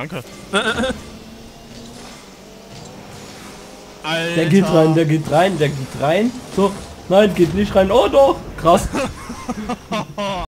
Danke. Der geht rein, der geht rein, der geht rein. So, nein, geht nicht rein. Oh doch, krass.